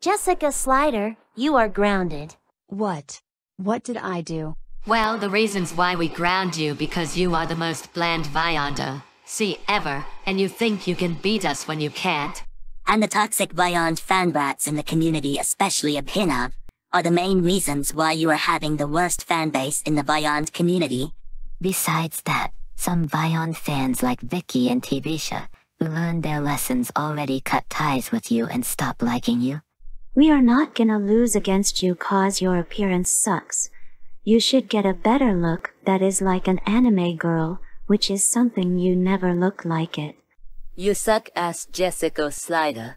Jessica Slider, you are grounded. What? What did I do? Well, the reasons why we ground you because you are the most bland Vyond OC ever, and you think you can beat us when you can't. And the toxic Vyond fanbrats in the community, especially Abhinav, are the main reasons why you are having the worst fanbase in the Vyond community. Besides that, some Vyond fans like Vicky and Tivisha, who learned their lessons already cut ties with you and stop liking you. We are not gonna lose against you cause your appearance sucks. You should get a better look that is like an anime girl, which is something you never look like it. You suck ass Jessica Slider.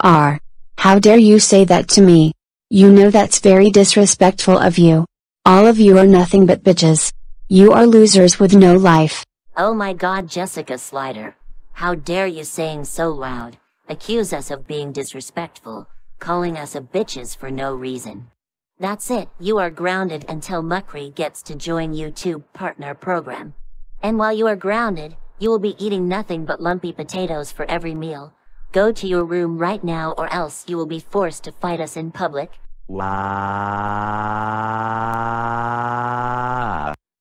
R. How dare you say that to me? You know that's very disrespectful of you. All of you are nothing but bitches. You are losers with no life. Oh my god, Jessica Slider. How dare you saying so loud? Accuse us of being disrespectful, calling us a bitches for no reason. That's it, you are grounded until Muqri gets to join YouTube partner program. And while you are grounded, you will be eating nothing but lumpy potatoes for every meal. Go to your room right now or else you will be forced to fight us in public. Wow.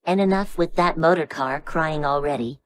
And enough with that motor car crying already.